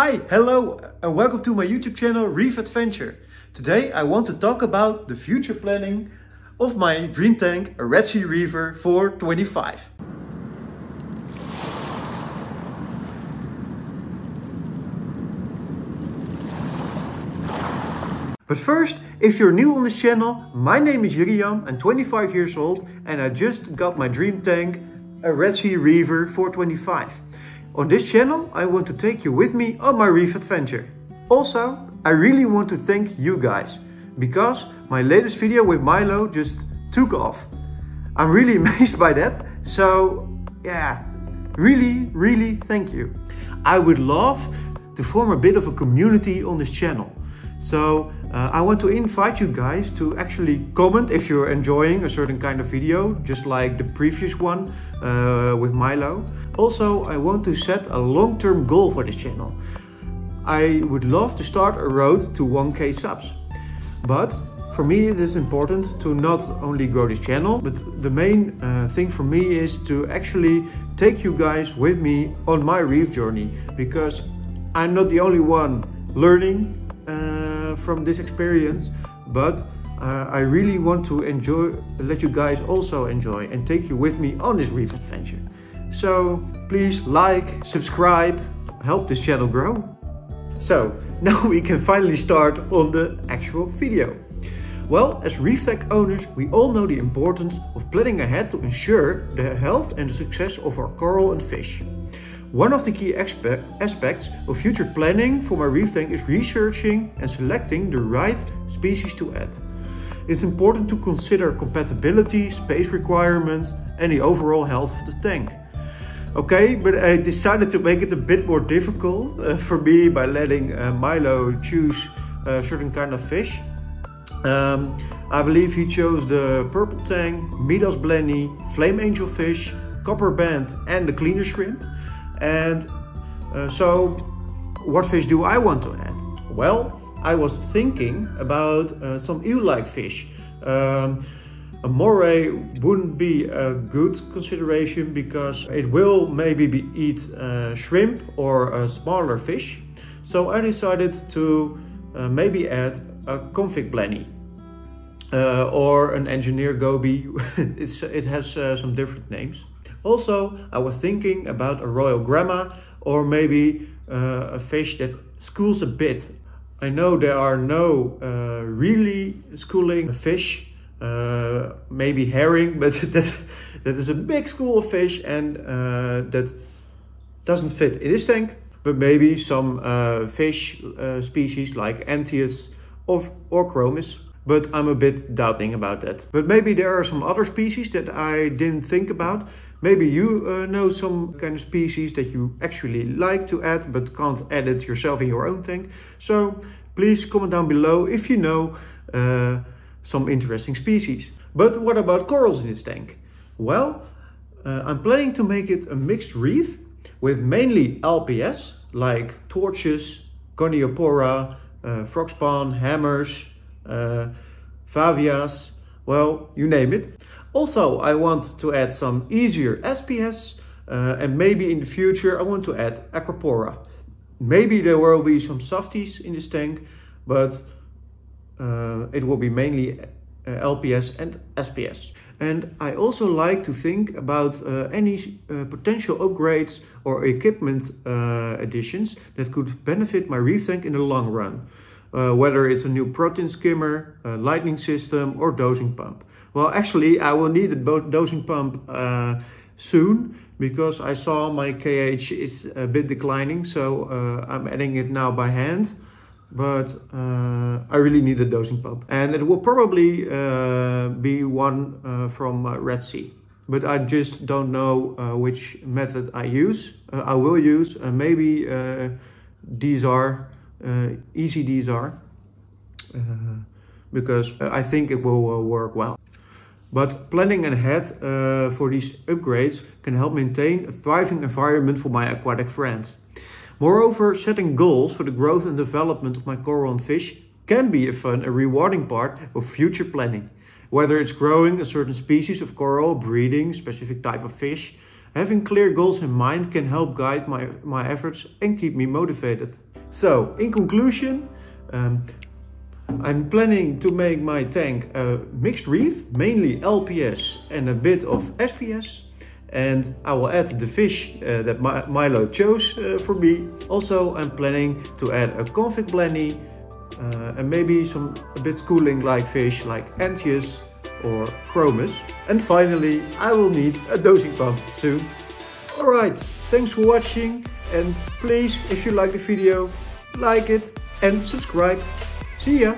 Hi, hello, and welcome to my YouTube channel Reef Adventure. Today I want to talk about the future planning of my dream tank, a Red Sea Reefer 425. But first, if you're new on this channel, my name is Jurian, I'm 25 years old and I just got my dream tank, a Red Sea Reefer 425. On this channel, I want to take you with me on my reef adventure. Also, I really want to thank you guys, because my latest video with Milo just took off. I'm really amazed by that, so yeah, really, really thank you. I would love to form a bit of a community on this channel. So uh, I want to invite you guys to actually comment if you're enjoying a certain kind of video, just like the previous one uh, with Milo. Also, I want to set a long-term goal for this channel. I would love to start a road to 1k subs. But for me it is important to not only grow this channel, but the main uh, thing for me is to actually take you guys with me on my reef journey because I'm not the only one learning uh, from this experience, but uh, I really want to enjoy, let you guys also enjoy and take you with me on this reef adventure. So please like, subscribe, help this channel grow. So now we can finally start on the actual video. Well, as reef tech owners, we all know the importance of planning ahead to ensure the health and the success of our coral and fish. One of the key aspects of future planning for my reef tank is researching and selecting the right species to add. It's important to consider compatibility, space requirements and the overall health of the tank. Okay, but I decided to make it a bit more difficult uh, for me by letting uh, Milo choose a certain kind of fish. Um, I believe he chose the purple tang, Midas blenny, flame angelfish, copper band and the cleaner shrimp. And uh, so what fish do I want to add? Well, I was thinking about uh, some eel-like fish. Um, a moray wouldn't be a good consideration because it will maybe be eat uh, shrimp or a smaller fish. So I decided to uh, maybe add a convict blenny uh, or an engineer goby. it has uh, some different names. Also, I was thinking about a royal gramma or maybe uh, a fish that schools a bit. I know there are no uh, really schooling fish, uh, maybe herring, but that, that is a big school of fish and uh, that doesn't fit in this tank. But maybe some uh, fish uh, species like Anthias or, or Chromis but I'm a bit doubting about that. But maybe there are some other species that I didn't think about. Maybe you uh, know some kind of species that you actually like to add but can't add it yourself in your own tank. So please comment down below if you know uh, some interesting species. But what about corals in this tank? Well, uh, I'm planning to make it a mixed reef with mainly LPS like torches, Goniopora, uh, frog spawn, hammers, uh, Favias, well, you name it. Also, I want to add some easier SPS uh, and maybe in the future I want to add Acropora. Maybe there will be some softies in this tank, but uh, it will be mainly uh, LPS and SPS. And I also like to think about uh, any uh, potential upgrades or equipment uh, additions that could benefit my reef tank in the long run uh, whether it's a new protein skimmer, a lightning system or dosing pump. Well, actually, I will need a dosing pump uh, soon because I saw my KH is a bit declining, so uh, I'm adding it now by hand. But uh, I really need a dosing pump, and it will probably uh, be one uh, from Red Sea. But I just don't know which method I use. I will use and maybe these are uh, easy these are uh, because I think it will uh, work well. But planning ahead uh, for these upgrades can help maintain a thriving environment for my aquatic friends. Moreover, setting goals for the growth and development of my coral and fish can be a fun and rewarding part of future planning. Whether it's growing a certain species of coral, breeding specific type of fish, having clear goals in mind can help guide my, my efforts and keep me motivated. So, in conclusion, um, I'm planning to make my tank a mixed reef, mainly LPS and a bit of SPS. And I will add the fish uh, that Milo chose uh, for me. Also, I'm planning to add a convict blenny uh, and maybe some a bit schooling like fish like Anthias or Chromis. And finally, I will need a dosing pump soon. Alright, thanks for watching and please, if you like the video, like it and subscribe. See ya!